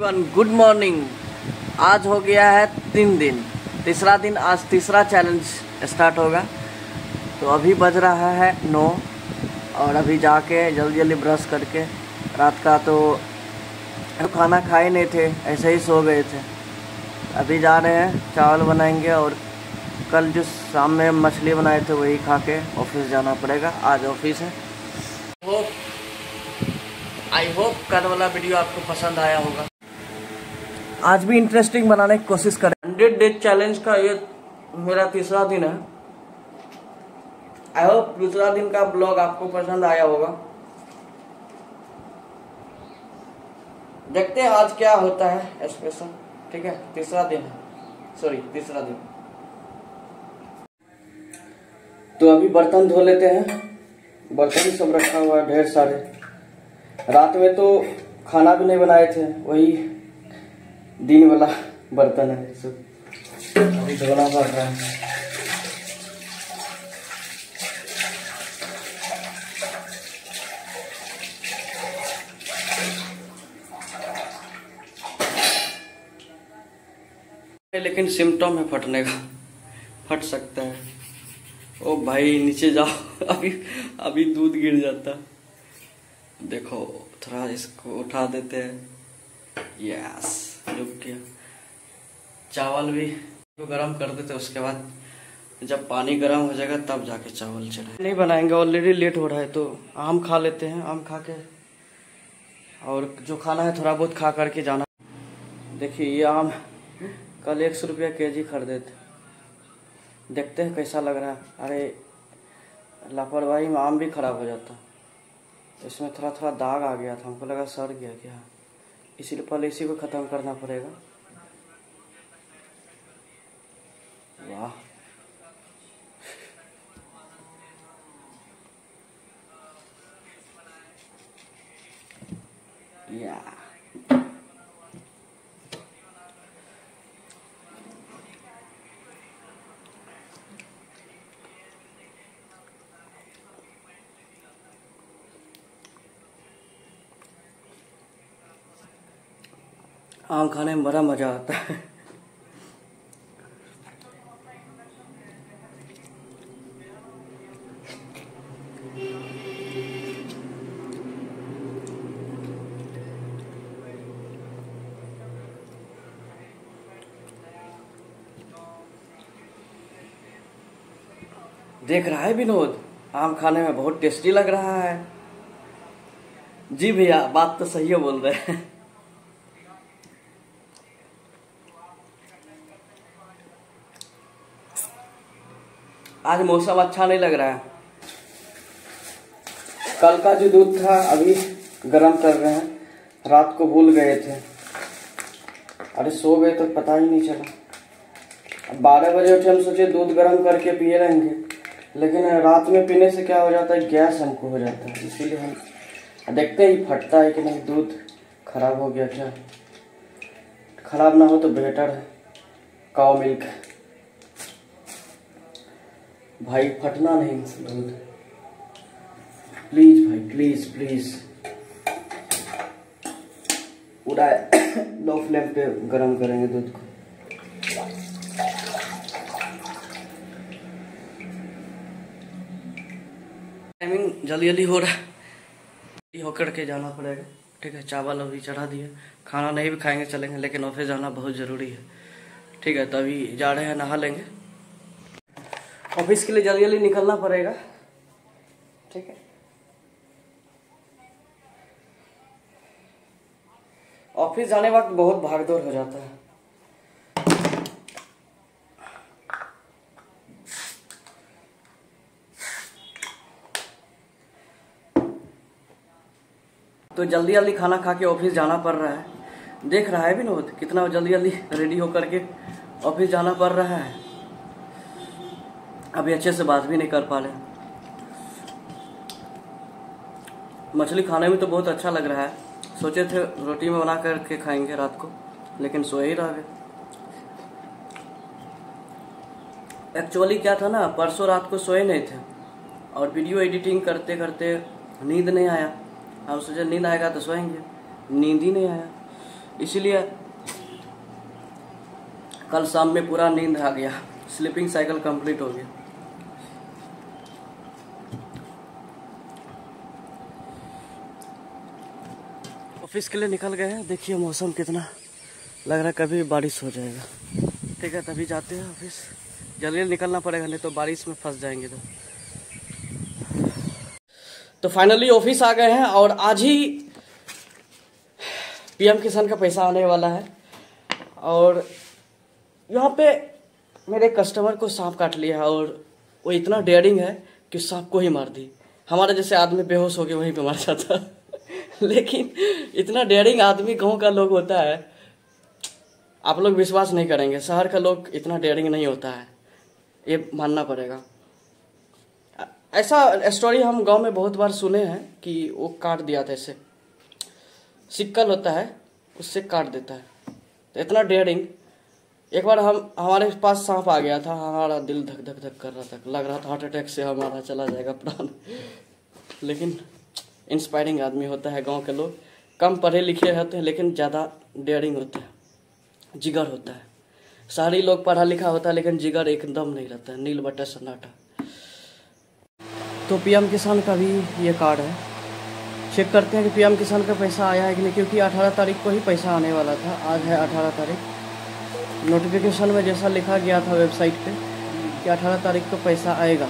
Good morning आज हो गया है तीन दिन। तीसरा दिन, आज तीसरा चैलेंज स्टार्ट होगा। तो अभी बज रहा है नौ और अभी जाके जल्दी जल्दी ब्रश करके, रात का तो खाना खाए नहीं थे, ऐसे ही सो गए थे। अभी जा रहे हैं, चावल बनाएँगे और कल जो शाम में मछली बनाए थे वही खा के ऑफ़िस जाना पड़ेगा। आज ऑफ़िस है। होप आई होप कल वाला वीडियो आपको पसंद आया होगा। आज भी इंटरेस्टिंग बनाने की कोशिश करें। हंड्रेड डेज़ चैलेंज का ये मेरा तीसरा दिन है। आई होप दूसरा दिन का ब्लॉग आपको पसंद आया होगा। देखते हैं आज क्या होता है स्पेशल ठीक है, तीसरा दिन है। सॉरी तीसरा दिन। तो अभी बर्तन धो लेते हैं। बर्तन सब रखा हुआ है, ढेर सारे। रात में तो खाना भी नहीं बनाए थे, वही दिन वाला बर्तन है सब। अभी धोना पड़ रहा है। लेकिन सिम्टम है फटने का। फट सकता है। ओ भाई, नीचे जाओ। अभी अभी दूध गिर जाता। देखो, थोड़ा इसको उठा देते हैं। यस रुक गया चावल भी तो गर्म कर देते, उसके बाद जब पानी गर्म हो जाएगा, तब जाके चावल चढ़ाए। नहीं बनाएँगे ऑलरेडी लेट हो रहा है तो आम खा लेते हैं, आम खा के। और जो खाना है, थोड़ा बहुत खा करके जाना। देखिए, ये आम कल एक सौ रुपया के जी खरीदे थे। देखते हैं कैसा लग रहा है। अरे, लापरवाही में आम भी खराब हो जाता। इसमें थोड़ा थोड़ा दाग आ गया था, हमको लगा सड़ गया क्या? इसीलिए पहले इसी को ख़त्म करना पड़ेगा वाह या आम खाने में बड़ा मज़ा आता है। देख रहा है विनोद, आम खाने में बहुत टेस्टी लग रहा है। जी भैया, बात तो सही है बोल रहे हैं। आज मौसम अच्छा नहीं लग रहा है। कल का जो दूध था, अभी गर्म कर रहे हैं। रात को भूल गए थे। अरे सो गए तो पता ही नहीं चला। बारह बजे उठे, हम सोचे दूध गर्म करके पिए रहेंगे। लेकिन रात में पीने से क्या हो जाता है? गैस हमको हो जाता है। इसीलिए हम देखते ही फटता है कि नहीं? दूध खराब हो गया क्या? खराब ना हो तो बेटर है। काव मिल्क भाई, फटना नहीं प्लीज़ भाई, प्लीज़ प्लीज़। पूरा लो फ्लेम पे गरम करेंगे दूध को। टाइमिंग जल्दी जल्दी हो रहा है। होकर के जाना पड़ेगा। ठीक है, चावल अभी चढ़ा दिए। खाना नहीं भी खाएँगे, चलेंगे, लेकिन ऑफ़िस जाना बहुत ज़रूरी है। ठीक है तो अभी जा रहे हैं, नहा लेंगे। ऑफ़िस के लिए जल्दी जल्दी निकलना पड़ेगा। ठीक है? ऑफ़िस जाने वक्त बहुत भागदौड़ हो जाता है। तो जल्दी जल्दी खाना खा के ऑफ़िस जाना पड़ रहा है। देख रहा है विनोद कितना जल्दी जल्दी रेडी होकर के ऑफ़िस जाना पड़ रहा है। अभी अच्छे से बात भी नहीं कर पा रहे मछली खाने में तो बहुत अच्छा लग रहा है। सोचे थे रोटी में बना करके खाएँगे रात को, लेकिन सो ही रह गए। एक्चुअली क्या था ना, परसों रात को सोए नहीं थे। और वीडियो एडिटिंग करते करते नींद नहीं आया। हम सोचे नींद आएगा तो सोएँगे। नींद ही नहीं आया। इसीलिए कल शाम में पूरा नींद आ गया। स्लीपिंग साइकिल कंप्लीट हो गया। ऑफ़िस के लिए निकल गए हैं। देखिए मौसम कितना लग रहा है, कभी बारिश हो जाएगा। ठीक है, तभी जाते हैं ऑफ़िस। जल्दी निकलना पड़ेगा, नहीं तो बारिश में फंस जाएँगे तो। तो फाइनली ऑफ़िस आ गए हैं और आज ही पीएम किसान का पैसा आने वाला है। और यहाँ पे मेरे कस्टमर को सांप काट लिया और वो इतना डेयरिंग है कि सांप को ही मार दी। हमारा जैसे आदमी बेहोश हो गया, वहीं पे मार जाता। लेकिन इतना डेयरिंग आदमी गाँव का लोग होता है, आप लोग विश्वास नहीं करेंगे। शहर का लोग इतना डेयरिंग नहीं होता है। ये मानना पड़ेगा। ऐसा स्टोरी हम गाँव में बहुत बार सुने हैं कि वो काट दिया था ऐसे सिक्कल होता है, उससे काट देता है। तो इतना डेयरिंग एक बार हम, हमारे पास सांप आ गया था, हमारा दिल धक धक धक कर रहा था। लग रहा था हार्ट अटैक से हमारा चला जाएगा प्राण। लेकिन इंस्पायरिंग आदमी होता है गाँव के लोग। कम पढ़े लिखे होते हैं, लेकिन ज़्यादा डेयरिंग होता है। जिगर होता है। शहरी लोग पढ़ा लिखा होता है, लेकिन जिगर एकदम नहीं रहता है। नील बटा सन्नाटा। तो पीएम किसान का भी ये कार्ड है। चेक करते हैं कि पीएम किसान का पैसा आया है कि नहीं, क्योंकि 18 तारीख को ही पैसा आने वाला था। आज है 18 तारीख। नोटिफिकेशन में जैसा लिखा गया था वेबसाइट पे कि 18 तारीख को पैसा आएगा।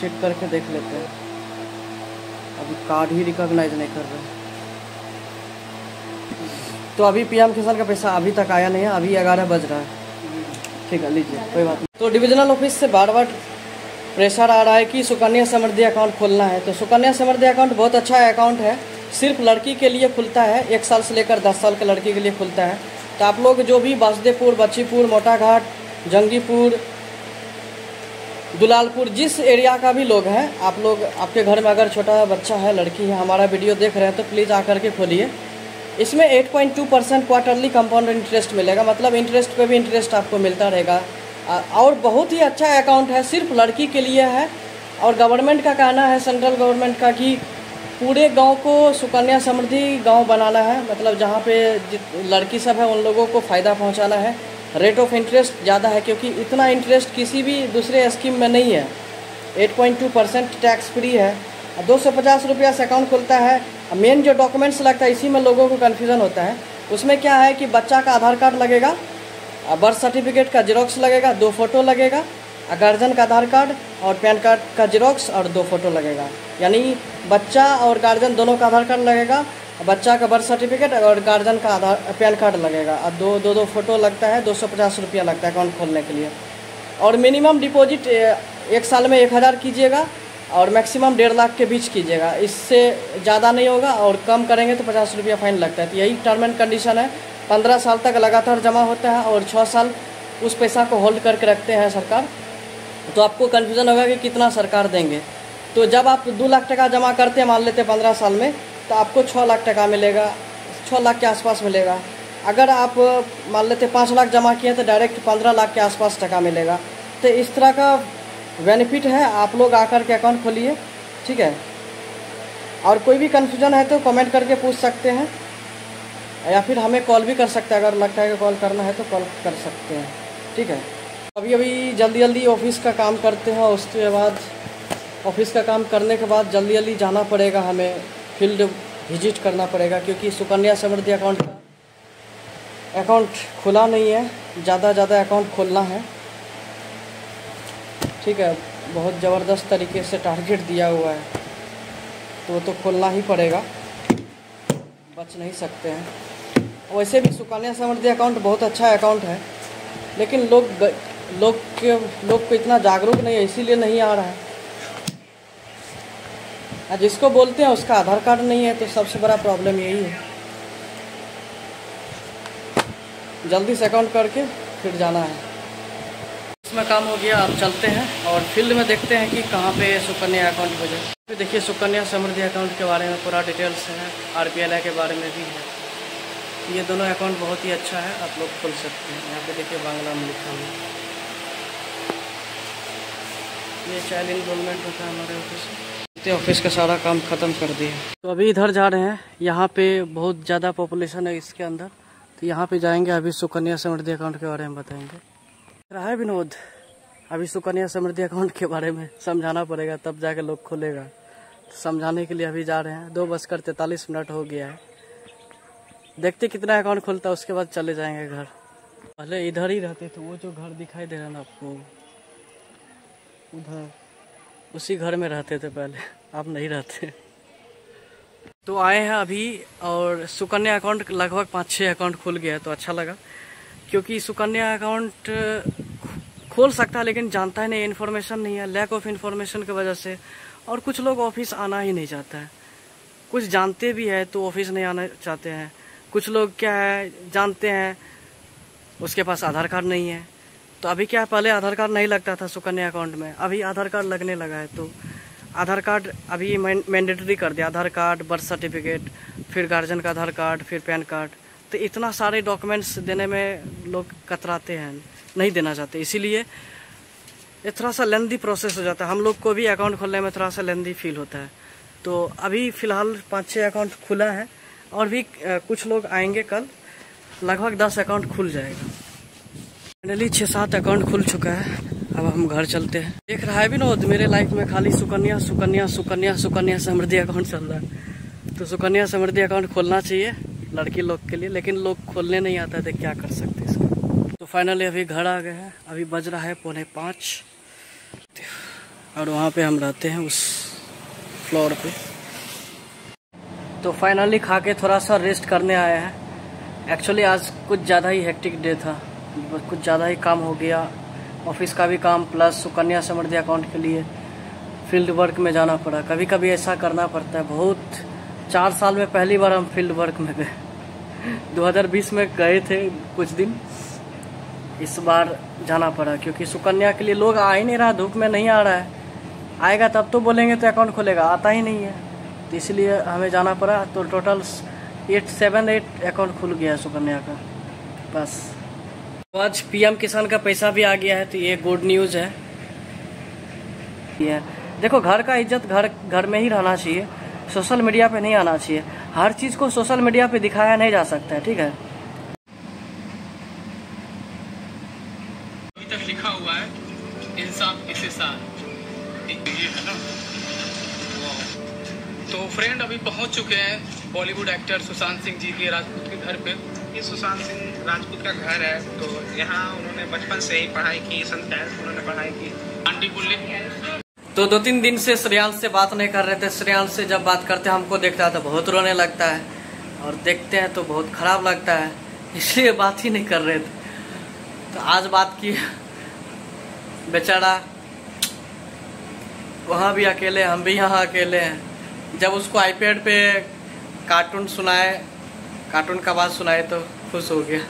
चेक करके देख लेते हैं। अभी कार्ड ही रिकॉग्नाइज नहीं कर रहे। तो अभी पीएम किसान का पैसा अभी तक आया नहीं है, अभी ग्यारह बज रहा है। ठीक है, लीजिए, कोई बात नहीं। तो डिविजनल ऑफ़िस से बार बार प्रेशर आ रहा है कि सुकन्या समृद्धि अकाउंट खोलना है। तो सुकन्या समृद्धि अकाउंट बहुत अच्छा अकाउंट है। सिर्फ़ लड़की के लिए खुलता है, एक साल से लेकर दस साल के लड़की के लिए खुलता है। तो आप लोग जो भी बासदेपुर बच्चीपुर मोटाघाट जंगीपुर दुलालपुर, जिस एरिया का भी लोग हैं, आप लोग, आपके घर में अगर छोटा बच्चा है, लड़की है, हमारा वीडियो देख रहे हैं तो प्लीज़ आकर के खोलिए। इसमें 8.2 परसेंट क्वार्टरली कंपाउंड इंटरेस्ट मिलेगा मतलब इंटरेस्ट पे भी इंटरेस्ट आपको मिलता रहेगा। और बहुत ही अच्छा अकाउंट है, सिर्फ़ लड़की के लिए है, और गवर्नमेंट का कहना है सेंट्रल गवर्नमेंट का कि पूरे गाँव को सुकन्या समृद्धि गाँव बनाना है मतलब जहाँ पे लड़की सब है, उन लोगों को फ़ायदा पहुँचाना है। रेट ऑफ़ इंटरेस्ट ज़्यादा है क्योंकि इतना इंटरेस्ट किसी भी दूसरे स्कीम में नहीं है। 8.2 परसेंट टैक्स फ्री है। दो सौ पचास रुपया से अकाउंट खुलता है। मेन जो डॉक्यूमेंट्स लगता है, इसी में लोगों को कन्फ्यूज़न होता है। उसमें क्या है कि बच्चा का आधार कार्ड लगेगा बर्थ सर्टिफिकेट का जेरोक्स लगेगा, दो फ़ोटो लगेगा गार्जियन का आधार कार्ड और पैन कार्ड का जेरोक्स और दो फ़ोटो लगेगा। यानी बच्चा और गार्जियन दोनों का आधार कार्ड लगेगा बच्चा का बर्थ सर्टिफिकेट और गार्जियन का आधार पैन कार्ड लगेगा। और दो दो दो फ़ोटो लगता है, दो सौ पचास रुपया लगता है अकाउंट खोलने के लिए। और मिनिमम डिपॉजिट एक साल में एक हज़ार कीजिएगा और मैक्सिमम डेढ़ लाख के बीच कीजिएगा। इससे ज़्यादा नहीं होगा और कम करेंगे तो पचास रुपया फाइन लगता है। तो यही टर्म एंड कंडीशन है। पंद्रह साल तक लगातार जमा होता है और छः साल उस पैसा को होल्ड करके रखते हैं सरकार। तो आपको कन्फ्यूज़न होगा कि कितना सरकार देंगे। तो जब आप दो लाख टका जमा करते हैं, मान लेते हैं पंद्रह साल में तो आपको छः लाख टका मिलेगा छः लाख के आसपास मिलेगा। अगर आप, मान लेते पाँच लाख जमा किए तो डायरेक्ट पंद्रह लाख के आसपास टका मिलेगा। तो इस तरह का बेनिफिट है, आप लोग आकर के अकाउंट खोलिए, ठीक है? और कोई भी कन्फ्यूज़न है तो कमेंट करके पूछ सकते हैं, या फिर हमें कॉल भी कर सकते हैं, अगर लगता है कि कॉल करना है तो कॉल कर सकते हैं, ठीक है? अभी अभी जल्दी जल्दी ऑफ़िस का काम करते हैं, उसके बाद ऑफ़िस का काम करने के बाद जल्दी जल्दी जाना पड़ेगा हमें। फ़ील्ड विज़िट करना पड़ेगा क्योंकि सुकन्या समृद्धि अकाउंट अकाउंट खुला नहीं है, ज़्यादा ज़्यादा अकाउंट खोलना है। ठीक है, बहुत ज़बरदस्त तरीके से टारगेट दिया हुआ है। तो वो तो खोलना ही पड़ेगा, बच नहीं सकते हैं। वैसे भी सुकन्या समृद्धि अकाउंट बहुत अच्छा अकाउंट है, लेकिन लोग लोग के, लोग को इतना जागरूक नहीं है, इसीलिए नहीं आ रहा है। जिसको बोलते हैं उसका आधार कार्ड नहीं है तो सबसे बड़ा प्रॉब्लम यही है। जल्दी से अकाउंट करके फिर जाना है। इसमें काम हो गया, अब चलते हैं और फ़ील्ड में देखते हैं कि कहाँ पे सुकन्या अकाउंट हो जाए। फिर देखिए सुकन्या समृद्धि अकाउंट के बारे में पूरा डिटेल्स है आर के बारे में भी है। ये दोनों अकाउंट बहुत ही अच्छा है, आप लोग खोल सकते हैं। यहाँ पे देखिए बांग्ला में लिखा हुआ ये चाइल्ड इनरोलमेंट होता है हमारे ऑफ़िस में। सकते हैं ऑफ़िस का सारा काम खत्म कर दिया। तो अभी इधर जा रहे हैं, यहाँ पे बहुत ज़्यादा पॉपुलेशन है इसके अंदर। तो यहाँ पे जाएँगे अभी सुकन्या समृद्धि अकाउंट के बारे में बताएँगे। रहा है विनोद, अभी सुकन्या समृद्धि अकाउंट के बारे में समझाना पड़ेगा, तब जाके लोग खोलेगा। तो समझाने के लिए अभी जा रहे हैं, दो बजकर तैतालीस मिनट हो गया है। देखते कितना अकाउंट खुलता है उसके बाद चले जाएँगे घर। पहले इधर ही रहते थे, वो जो घर दिखाई दे रहा ना आपको, उधर। उसी घर में रहते थे पहले। आप नहीं रहते। तो आए हैं अभी और सुकन्या अकाउंट लगभग पाँच छः अकाउंट खुल गया है तो अच्छा लगा। क्योंकि सुकन्या अकाउंट खोल सकता है लेकिन जानता है नहीं इन्फॉर्मेशन नहीं है लैक ऑफ़ इन्फॉर्मेशन की वजह से। और कुछ लोग ऑफ़िस आना ही नहीं चाहता है। कुछ जानते भी है तो ऑफ़िस नहीं आना चाहते हैं। कुछ लोग क्या है, जानते हैं, उसके पास आधार कार्ड नहीं है। तो अभी क्या, पहले आधार कार्ड नहीं लगता था सुकन्या अकाउंट में, अभी आधार कार्ड लगने लगा है तो आधार कार्ड अभी मैंडेटरी कर दिया, आधार कार्ड बर्थ सर्टिफिकेट फिर गार्जियन का आधार कार्ड, फिर पैन कार्ड तो इतना सारे डॉक्यूमेंट्स देने में लोग कतराते हैं, नहीं देना चाहते, इसीलिए ये थोड़ा सा लेंदी प्रोसेस हो जाता है, हम लोग को भी अकाउंट खोलने में थोड़ा सा लेंदी फील होता है तो अभी फ़िलहाल पाँच छः अकाउंट खुला है, और भी कुछ लोग आएँगे कल, लगभग दस अकाउंट खुल जाएगा। फाइनली छः सात अकाउंट खुल चुका है। अब हम घर चलते हैं। देख रहा है भी विनोद, मेरे लाइफ में खाली सुकन्या सुकन्या सुकन्या सुकन्या समृद्धि अकाउंट चल रहा है। तो सुकन्या समृद्धि अकाउंट खोलना चाहिए लड़की लोग के लिए, लेकिन लोग खोलने नहीं आता थे क्या कर सकते इसका। तो फाइनली अभी घर आ गए हैं। अभी बज रहा है पौने पाँच। और वहाँ पे हम रहते हैं उस फ्लोर पे। तो फाइनली खा के थोड़ा सा रेस्ट करने आया है। एक्चुअली आज कुछ ज़्यादा ही हेक्टिक डे था। कुछ ज़्यादा ही काम हो गया। ऑफ़िस का भी काम, प्लस सुकन्या समृद्धि अकाउंट के लिए फ़ील्ड वर्क में जाना पड़ा। कभी कभी ऐसा करना पड़ता है। बहुत, चार साल में पहली बार हम फ़ील्ड वर्क में गए। 2020 में गए थे कुछ दिन। इस बार जाना पड़ा, क्योंकि सुकन्या के लिए लोग आ ही नहीं रहा। धूप में नहीं आ रहा है। आएगा तब तो बोलेंगे तो अकाउंट खुलेगा। आता ही नहीं है। तो इसलिए हमें जाना पड़ा। तो total eight, seven, eight account खुल गया सुकन्या का। बस। आज पीएम किसान का पैसा भी आ गया है तो ये गुड न्यूज़ है। ये देखो घर का इज़्ज़त घर घर में ही रहना चाहिए। सोशल मीडिया पे नहीं आना चाहिए। हर चीज़ को सोशल मीडिया पे दिखाया नहीं जा सकता है ठीक है? अभी तक लिखा हुआ है इंसाफ इसे साथ। ये है ना? तो फ्रेंड अभी पहुँच चुके हैं बॉलीवुड एक्टर सुशांत सिंह जी के राजपूत के घर पे। ये सुशांत सिंह राजपूत का घर है तो यहाँ उन्होंने बचपन से ही पढ़ाई की संत उन्होंने पढ़ाई की। आंटी बुल्ले तो दो तीन दिन से श्रेयांश से बात नहीं कर रहे थे। श्रेयांश से जब बात करते हमको देखता है तो बहुत रोने लगता है और देखते हैं तो बहुत खराब लगता है, इसलिए बात ही नहीं कर रहे थे। तो आज बात की, बेचारा, वहाँ भी अकेले हम भी यहाँ अकेले हैं। जब उसको आईपैड पे कार्टून सुनाए कार्टून का बात सुनाए तो खुश हो गया।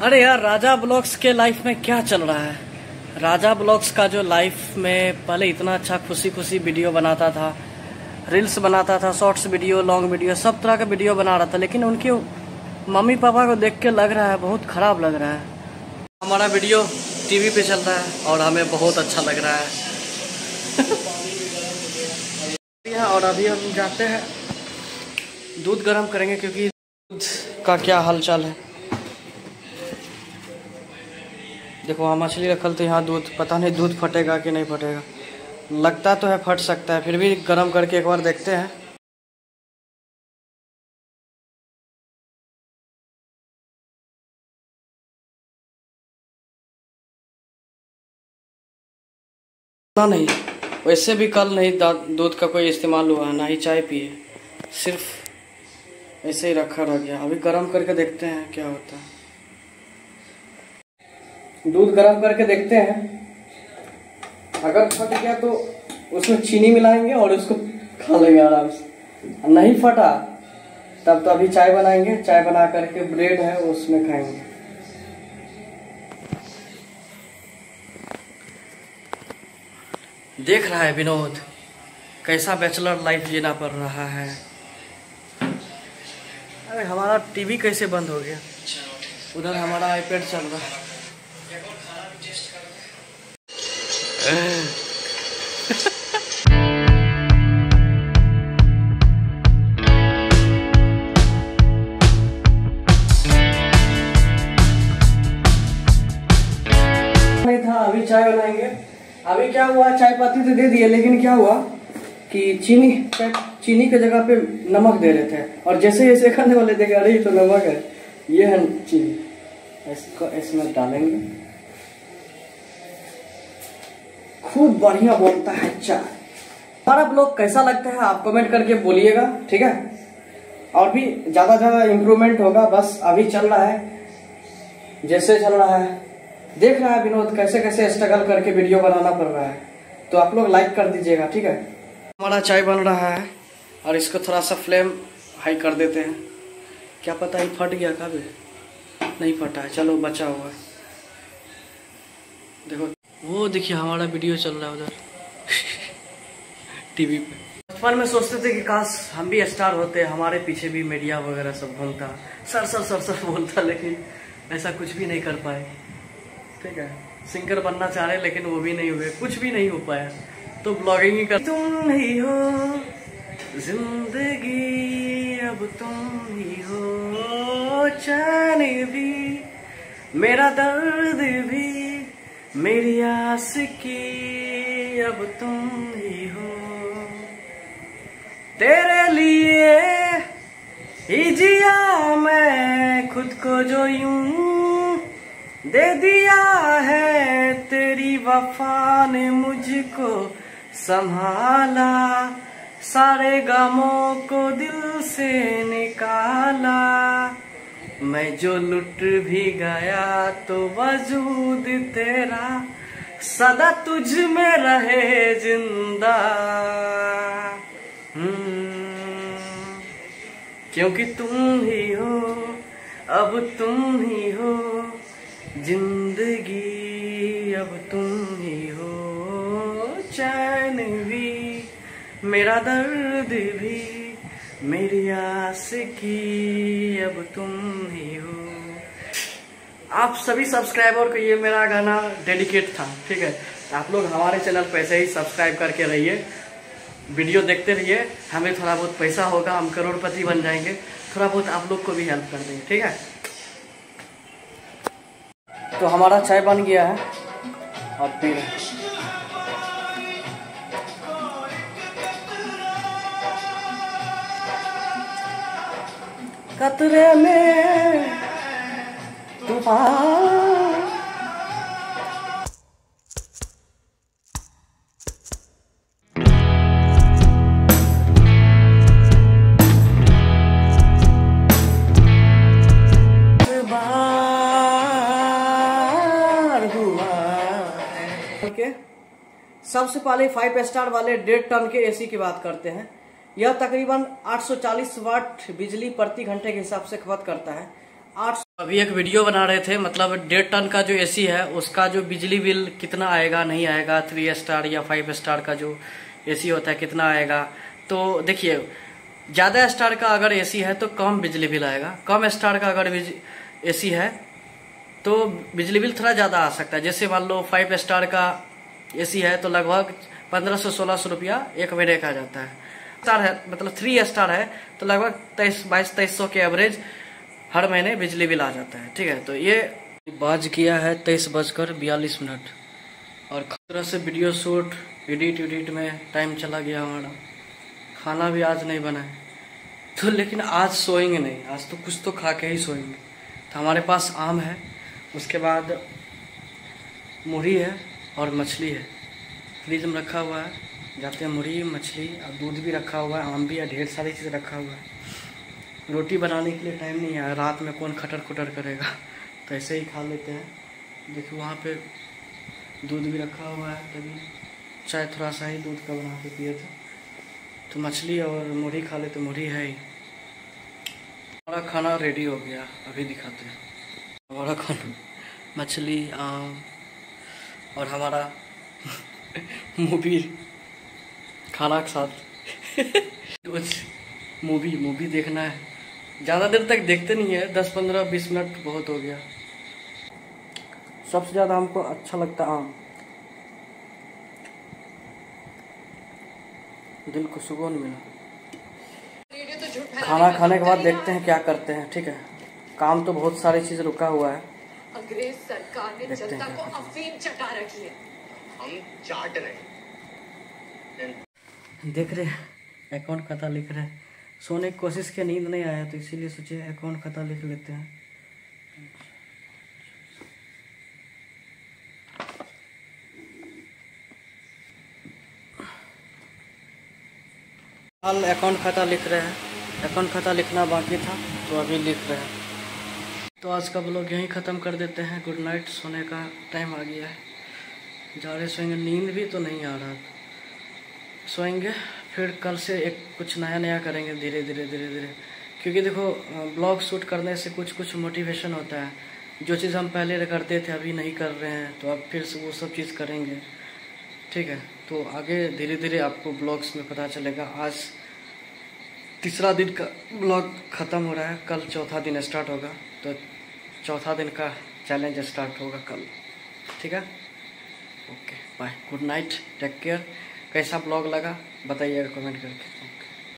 अरे यार, राजा ब्लॉग्स के लाइफ में क्या चल रहा है? राजा ब्लॉग्स का जो लाइफ में पहले इतना अच्छा खुशी खुशी वीडियो बनाता था रील्स बनाता था शॉर्ट्स वीडियो लॉन्ग वीडियो सब तरह का वीडियो बना रहा था, लेकिन उनके मम्मी पापा को देख के लग रहा है, बहुत खराब लग रहा है। हमारा वीडियो टीवी पे चल रहा है और हमें बहुत अच्छा लग रहा है। और अभी हम जाते हैं। दूध गर्म करेंगे क्योंकि दूध का क्या हालचाल है? देखो वहाँ मछली रखल तो यहाँ दूध। पता नहीं दूध फटेगा कि नहीं फटेगा। लगता तो है फट सकता है, फिर भी गर्म करके एक बार देखते हैं। ना नहीं। वैसे भी कल नहीं दूध का कोई इस्तेमाल हुआ, ना ही चाय पिए। सिर्फ़ ऐसे ही रखा रह गया। अभी गर्म करके देखते हैं क्या होता है। दूध गर्म करके देखते हैं। अगर फट गया तो उसमें चीनी मिलाएँगे और उसको खा लेंगे आराम से। नहीं फटा, तब तो अभी चाय बनाएँगे। चाय बना करके ब्रेड है, उसमें खाएँगे। देख रहा है विनोद, कैसा बैचलर लाइफ जीना पड़ रहा है। अरे, हमारा टीवी कैसे बंद हो गया? उधर हमारा आईपैड चल रहा है। नहीं था, अभी चाय बनाएँगे। अभी क्या हुआ? चाय पत्ती तो दे दिए, लेकिन क्या हुआ कि चीनी चीनी के जगह पे नमक दे रहे थे। और जैसे जैसे खाने वाले देखे, अरे, ये तो नमक है। ये है चीनी। इसको, इसमें डालेंगे। खूब बढ़िया बोलता है चाय। आप लोग कैसा लगता है, आप कमेंट करके बोलिएगा, ठीक है? और भी ज़्यादा ज़्यादा इम्प्रूवमेंट होगा, बस अभी चल रहा है। जैसे चल रहा है देख रहा है विनोद कैसे कैसे स्ट्रगल करके वीडियो बनाना पड़ रहा है। तो आप लोग लाइक कर दीजिएगा, ठीक है? हमारा चाय बन रहा है और इसको थोड़ा सा फ्लेम हाई कर देते हैं। क्या पता ही फट गया कभी नहीं फटा है, चलो बचा हुआ है। देखो, वो देखिए हमारा वीडियो चल रहा है उधर। टीवी पे। बचपन में सोचते थे कि काश हम भी स्टार होते, हमारे पीछे भी मीडिया वगैरह सब घूमता सर सर सर सर बोलता, लेकिन ऐसा कुछ भी नहीं कर पाए। ठीक है। सिंगर बनना चाह रहे लेकिन वो भी नहीं हुए। कुछ भी नहीं हो पाया। तो ब्लॉगिंग ही कर तुम ही हो। ज़िंदगी अब तुम ही हो। चैन भी। मेरा दर्द भी। मेरी आस की अब तुम ही हो। तेरे लिए ही जिया मैं खुद को जो यूँ दे दिया है तेरी वफा ने मुझको संभाला। सारे गमों को दिल से निकाला। मैं जो लुट भी गया तो वजूद तेरा सदा तुझ में रहे ज़िंदा। हम्म, क्योंकि तुम ही हो अब तुम ही हो। ज़िंदगी अब तुम ही हो, चैन भी। मेरा दर्द भी, मेरी आस की अब तुम ही हो। आप सभी सब्सक्राइबर को ये मेरा गाना डेडिकेट था, ठीक है? आप लोग हमारे चैनल पे ऐसे ही सब्सक्राइब करके रहिए। वीडियो देखते रहिए, हमें थोड़ा बहुत पैसा होगा, हम करोड़पति बन जाएँगे। थोड़ा बहुत आप लोग को भी हेल्प कर देंगे, ठीक है? तो हमारा चाय बन गया है। और फिर कतरे में तूफ़ान सबसे पहले फाइव स्टार वाले डेढ़ टन के एसी की बात करते हैं। यह तकरीबन 840 वाट बिजली प्रति घंटे के हिसाब से खपत करता है। आठ अभी एक वीडियो बना रहे थे मतलब डेढ़ टन का जो एसी है, उसका जो बिजली बिल कितना आएगा, नहीं आएगा थ्री स्टार या फाइव स्टार का जो एसी होता है, कितना आएगा? तो देखिए, ज़्यादा स्टार का अगर एसी है तो कम बिजली बिल आएगा। कम स्टार का अगर एसी है तो बिजली बिल थोड़ा ज़्यादा आ सकता है। जैसे मान लो फाइव स्टार का एसी है तो लगभग पंद्रह सौ सोलह सौ रुपया एक महीने का जाता है। स्टार है मतलब थ्री स्टार है तो लगभग तेईस, बाईस, तेईस सौ के एवरेज हर महीने बिजली बिल आ जाता है, ठीक है? तो ये बाज किया है तेईस बजकर बयालीस मिनट। और तरह से वीडियो शूट एडिट एडिट में टाइम चला गया हमारा। खाना भी आज नहीं बना है। तो लेकिन आज सोएँगे नहीं, आज तो कुछ तो खा के ही सोएँगे। तो हमारे पास आम है, उसके बाद मुरही है और मछली है। फ्रिज में रखा हुआ है। जाते हैं मुरही मछली, और दूध भी रखा हुआ है, आम भी है, ढेर सारी चीज़ रखा हुआ है। रोटी बनाने के लिए टाइम नहीं है, रात में कौन खटर खुटर करेगा? तो ऐसे ही खा लेते हैं। देखिए वहाँ पे दूध भी रखा हुआ है, तभी चाय थोड़ा सा ही दूध का बना के पिए थे। तो मछली और मुरही खा ले तो है ही। हमारा खाना रेडी हो गया, अभी दिखाते हैं। हमारा खाना, मछली, आम और हमारा मूवी खाना के साथ। मूवी मूवी देखना है। ज़्यादा देर तक देखते नहीं है। दस पंद्रह, बीस मिनट बहुत हो गया। सबसे ज़्यादा हमको अच्छा लगता आम। दिल को सुकून मिला। खाना खाने के बाद देखते हैं क्या करते हैं। ठीक है। काम तो बहुत सारी चीज़ रुका हुआ है। सरकार ने जनता को अफीम चटा रखी है हम चाट रहे देख रहे अकाउंट खाता लिख रहे सोने की कोशिश की नींद नहीं आया तो इसीलिए सोचे अकाउंट खाता लिख लेते हैं। हाल अकाउंट खाता लिख रहे हैं। अकाउंट खाता लिखना बाकी था तो अभी लिख रहे हैं। तो आज का ब्लॉग यहीं ख़त्म कर देते हैं? गुड नाइट सोने का टाइम आ गया है। जा रहे सोएँगे, नींद भी तो नहीं आ रहा। सोएँगे, फिर कल से एक कुछ नया नया करेंगे, धीरे धीरे धीरे धीरे। क्योंकि देखो, ब्लॉग शूट करने से कुछ कुछ मोटिवेशन होता है। जो चीज़ हम पहले करते थे, अभी नहीं कर रहे हैं तो अब फिर से वो सब चीज़ करेंगे। ठीक है? तो आगे धीरे धीरे आपको ब्लॉग्स में पता चलेगा। आज तीसरा दिन का ब्लॉग ख़त्म हो रहा है। कल चौथा दिन स्टार्ट होगा। तो चौथा दिन का चैलेंज स्टार्ट होगा कल। ठीक है? Okay bye good night take care कैसा ब्लॉग लगा? बताइएगा कमेंट करके।